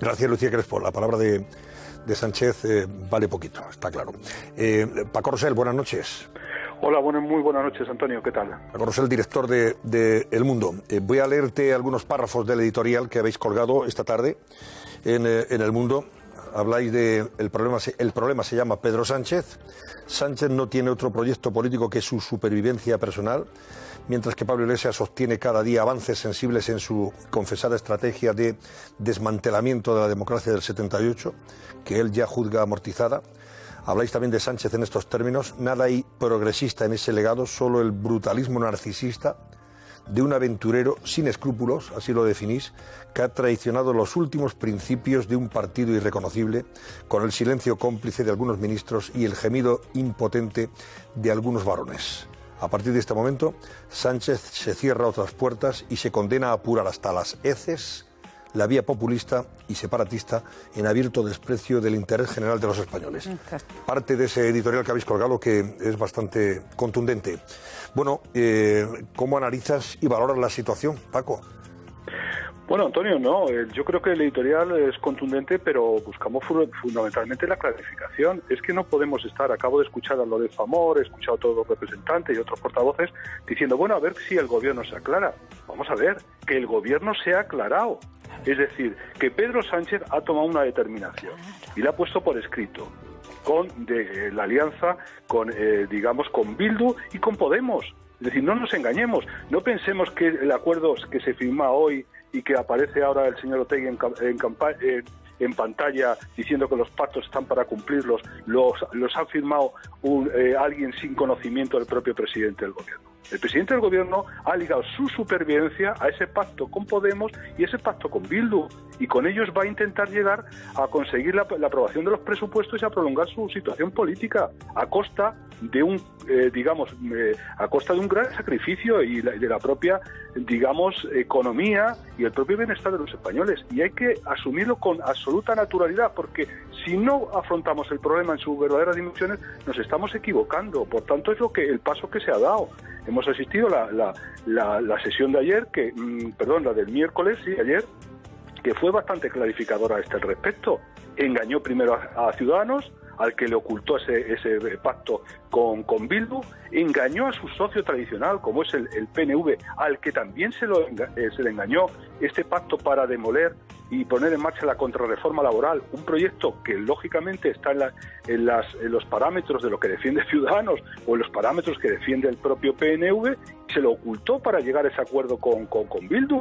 Gracias, Lucía Crespo. La palabra de, de Sánchez eh, vale poquito, está claro. Eh, Paco Rosell, buenas noches. Hola, buenas, muy buenas noches, Antonio. ¿Qué tal? Paco Rosell, director de, de El Mundo. Eh, voy a leerte algunos párrafos del editorial que habéis colgado esta tarde en, eh, en El Mundo. Habláis de el problema, el problema se llama Pedro Sánchez. Sánchez no tiene otro proyecto político que su supervivencia personal, mientras que Pablo Iglesias sostiene cada día avances sensibles en su confesada estrategia de desmantelamiento de la democracia del 78, que él ya juzga amortizada. Habláis también de Sánchez en estos términos. Nada hay progresista en ese legado, solo el brutalismo narcisista de un aventurero sin escrúpulos, así lo definís, que ha traicionado los últimos principios de un partido irreconocible, con el silencio cómplice de algunos ministros y el gemido impotente de algunos varones. A partir de este momento, Sánchez se cierra otras puertas y se condena a apurar hasta las heces la vía populista y separatista en abierto desprecio del interés general de los españoles. Parte de ese editorial que habéis colgado que es bastante contundente. Bueno, eh, ¿cómo analizas y valoras la situación, Paco? Bueno, Antonio, no, eh, yo creo que el editorial es contundente, pero buscamos fu- fundamentalmente la clarificación. Es que no podemos estar, acabo de escuchar a lo de Famor, he escuchado a todos los representantes y otros portavoces diciendo, bueno, a ver si el gobierno se aclara. Vamos a ver, que el gobierno se ha aclarado. Es decir, que Pedro Sánchez ha tomado una determinación y la ha puesto por escrito con de, eh, la alianza con, eh, digamos, con Bildu y con Podemos. Es decir, no nos engañemos, no pensemos que el acuerdo que se firma hoy y que aparece ahora el señor Otegui en, eh, en pantalla diciendo que los pactos están para cumplirlos, los, los ha firmado un, eh, alguien sin conocimiento del propio presidente del gobierno. El presidente del gobierno ha ligado su supervivencia a ese pacto con Podemos y ese pacto con Bildu. Y con ellos va a intentar llegar a conseguir la, aprobación de los presupuestos y a prolongar su situación política a costa de un, eh, digamos, eh, a costa de un gran sacrificio y la- de la propia, digamos, economía y el propio bienestar de los españoles. Y hay que asumirlo con absoluta naturalidad, porque si no afrontamos el problema en sus verdaderas dimensiones, nos estamos equivocando. Por tanto, es lo que el paso que se ha dado. Hemos asistido a la, la, la, la sesión de ayer, que, mm, perdón, la del miércoles, sí, ayer, que fue bastante clarificadora a este respecto. Engañó primero a, a Ciudadanos, al que le ocultó ese, ese pacto con, con Bildu, engañó a su socio tradicional, como es el, PNV, al que también se, lo, eh, se le engañó este pacto para demoler y poner en marcha la contrarreforma laboral, un proyecto que lógicamente está en, en las, en los parámetros de lo que defiende Ciudadanos o en los parámetros que defiende el propio PNV, se lo ocultó para llegar a ese acuerdo con, con, con Bildu.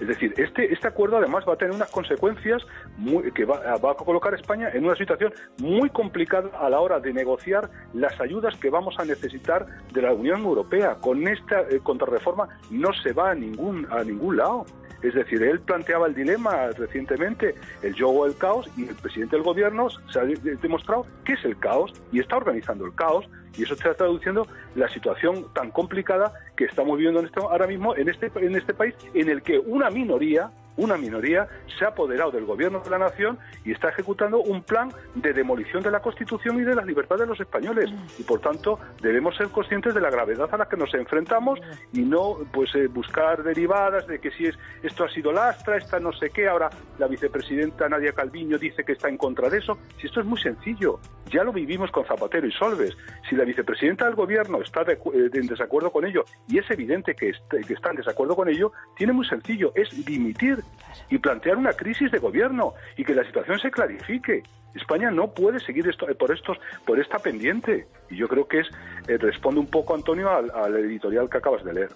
Es decir, este, este acuerdo además va a tener unas consecuencias muy- que va, a colocar a España en una situación muy complicada a la hora de negociar las ayudas que vamos a necesitar de la Unión Europea. Con esta eh, contrarreforma no se va a ningún, a ningún lado. Es decir, él planteaba el dilema recientemente, el yo o el caos, y el presidente del gobierno se ha de- de- demostrado que es el caos y está organizando el caos, y eso está traduciendo la situación tan complicada que estamos viviendo en este- ahora mismo en este, en este país, en el que una minoría, una minoría, se ha apoderado del gobierno de la nación y está ejecutando un plan de demolición de la Constitución y de las libertades de los españoles. Y por tanto, debemos ser conscientes de la gravedad a la que nos enfrentamos y no pues eh, buscar derivadas de que si es esto ha sido lastra, esta no sé qué, ahora la vicepresidenta Nadia Calviño dice que está en contra de eso. Si esto es muy sencillo, ya lo vivimos con Zapatero y Solves. Si la vicepresidenta del gobierno está eh, en desacuerdo con ello y es evidente que está en desacuerdo con ello, tiene muy sencillo, es dimitir y plantear una crisis de gobierno y que la situación se clarifique. España no puede seguir esto, eh, por estos por esta pendiente y yo creo que es eh, responde un poco Antonio al, al editorial que acabas de leer.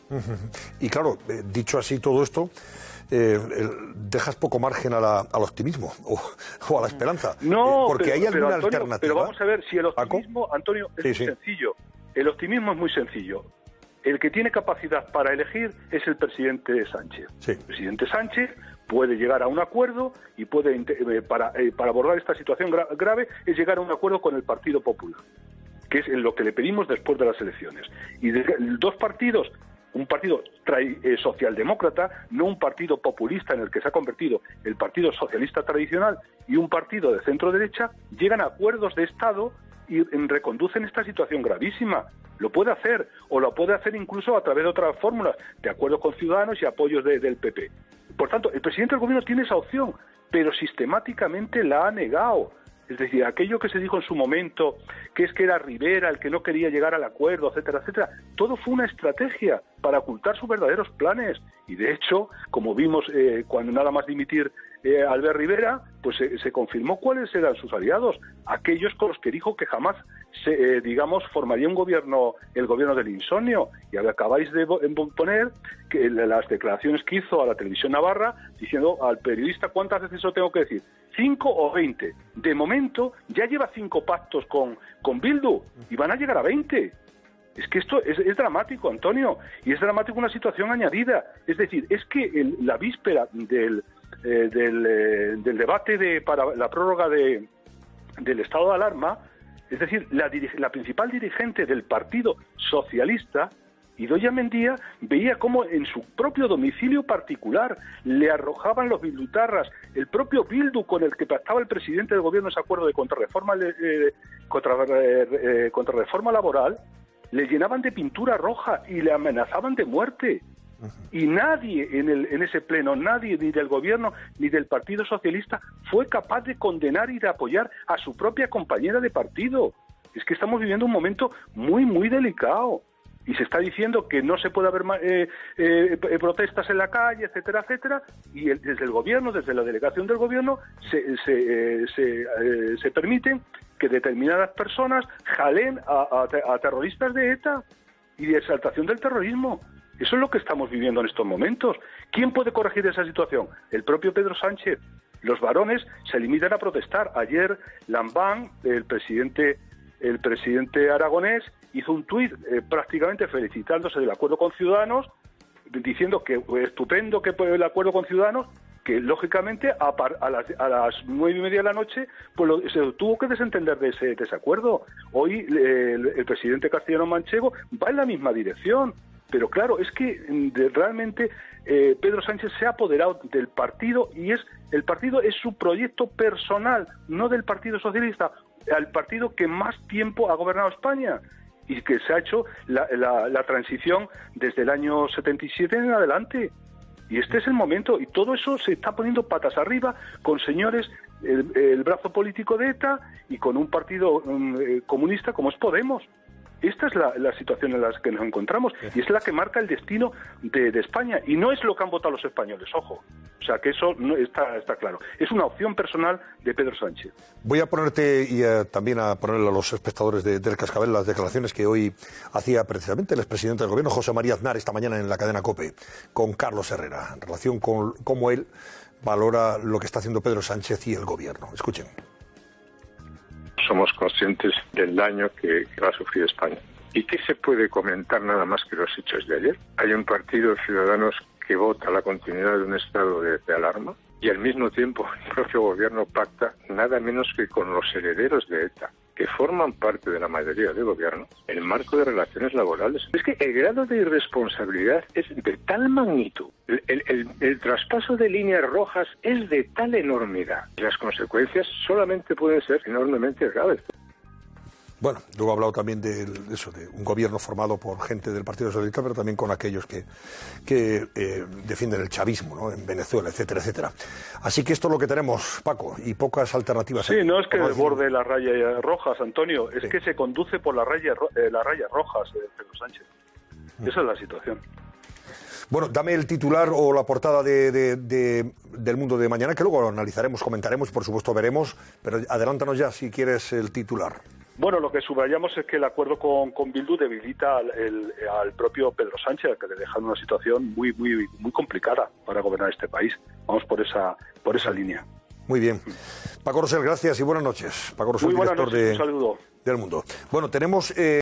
Y claro, eh, dicho así todo esto, eh, dejas poco margen a la- al optimismo o, o a la esperanza. No, Eh, porque pero, hay pero, alguna Antonio, alternativa. Pero vamos a ver si el Paco? optimismo, Antonio, es Sí, muy sí. sencillo. El optimismo es muy sencillo. El que tiene capacidad para elegir es el presidente Sánchez. Sí. El presidente Sánchez puede llegar a un acuerdo y puede eh, para, eh, para abordar esta situación gra- grave es llegar a un acuerdo con el Partido Popular, que es lo que le pedimos después de las elecciones. Y de- dos partidos un partido eh, socialdemócrata, no un partido populista en el que se ha convertido el Partido Socialista tradicional y un partido de centro derecha, llegan a acuerdos de Estado y reconducen esta situación gravísima. Lo puede hacer, o lo puede hacer incluso a través de otras fórmulas, de acuerdo con Ciudadanos y apoyos de- del PP. Por tanto, el presidente del gobierno tiene esa opción, pero sistemáticamente la ha negado. Es decir, aquello que se dijo en su momento, que es que era Rivera el que no quería llegar al acuerdo, etcétera, etcétera, todo fue una estrategia para ocultar sus verdaderos planes. Y de hecho, como vimos eh, cuando nada más dimitir eh, Albert Rivera, pues se confirmó cuáles eran sus aliados, aquellos con los que dijo que jamás, se, eh, digamos, formaría un gobierno, el gobierno del insomnio. Y acabáis de poner las declaraciones que hizo a la televisión navarra diciendo al periodista cuántas veces eso tengo que decir cinco o veinte. De momento ya lleva cinco pactos con, con Bildu y van a llegar a veinte. Es que esto es, dramático, Antonio, y es dramático una situación añadida. Es decir, es que la víspera del, eh, del, eh, del, debate de, para la prórroga de, del estado de alarma, es decir, la, la principal dirigente del Partido Socialista y Doña Mendía veía cómo en su propio domicilio particular le arrojaban los bildutarras, el propio Bildu con el que pactaba el presidente del gobierno ese acuerdo de contrarreforma, eh, contra, eh, eh, contrarreforma laboral, le llenaban de pintura roja y le amenazaban de muerte. Y nadie en, el, en ese pleno, nadie ni del gobierno ni del Partido Socialista fue capaz de condenar y de apoyar a su propia compañera de partido. Es que estamos viviendo un momento muy, muy delicado y se está diciendo que no se puede haber eh, eh, protestas en la calle, etcétera, etcétera, y desde el gobierno, desde la delegación del gobierno, se, se, eh, se, permiten que determinadas personas jalen a, terroristas de ETA y de exaltación del terrorismo. Eso es lo que estamos viviendo en estos momentos. ¿Quién puede corregir esa situación? El propio Pedro Sánchez. Los varones se limitan a protestar. Ayer Lambán, el presidente, el presidente aragonés, hizo un tuit eh, prácticamente felicitándose del acuerdo con Ciudadanos, diciendo que estupendo que el acuerdo con Ciudadanos, que lógicamente a, las, a las nueve y media de la noche pues se tuvo que desentender de ese desacuerdo. Hoy el, presidente castellano manchego va en la misma dirección. Pero claro, es que mm, realmente eh, Pedro Sánchez se ha apoderado del partido y es el partido es su proyecto personal, no del Partido Socialista, al partido que más tiempo ha gobernado España y que se ha hecho la, transición desde el año 77 en adelante. Y este es el momento, y todo eso se está poniendo patas arriba con señores, el, brazo político de ETA y con un partido mm, eh, comunista como es Podemos. Esta es la, situación en la que nos encontramos y es la que marca el destino de, España. Y no es lo que han votado los españoles, ojo. O sea que eso no está, claro. Es una opción personal de Pedro Sánchez. Voy a ponerte y eh, también a ponerle a los espectadores de, del Cascabel las declaraciones que hoy hacía precisamente el expresidente del gobierno, José María Aznar, esta mañana en la cadena COPE, con Carlos Herrera, en relación con cómo él valora lo que está haciendo Pedro Sánchez y el gobierno. Escuchen somos conscientes del daño que, va a sufrir España. ¿Y qué se puede comentar nada más que los hechos de ayer? Hay un partido de ciudadanos que vota la continuidad de un estado de alarma y al mismo tiempo el propio gobierno pacta nada menos que con los herederos de ETA que forman parte de la mayoría del gobierno, el marco de relaciones laborales. Es que el grado de irresponsabilidad es de tal magnitud, el, traspaso de líneas rojas es de tal enormidad, las consecuencias solamente pueden ser enormemente graves. Bueno, luego ha hablado también de, eso, de un gobierno formado por gente del Partido Socialista, pero también con aquellos que, que eh, defienden el chavismo ¿no? en Venezuela, etcétera, etcétera. Así que esto es lo que tenemos, Paco, y pocas alternativas. Sí, no es que desborde las rayas rojas, Antonio, es que se conduce por las rayas, eh, las rayas rojas Pedro Sánchez. Mm. Esa es la situación. Bueno, dame el titular o la portada de, del mundo de mañana, que luego lo analizaremos, comentaremos por supuesto veremos, pero adelántanos ya si quieres el titular. Bueno, lo que subrayamos es que el acuerdo con, con Bildu debilita al, propio Pedro Sánchez, que le deja en una situación muy, muy, muy complicada para gobernar este país. Vamos por esa, por esa línea. Muy bien. Paco Rosel, gracias y buenas noches. Paco Rosel, director de, del Mundo. Bueno, tenemos... Eh,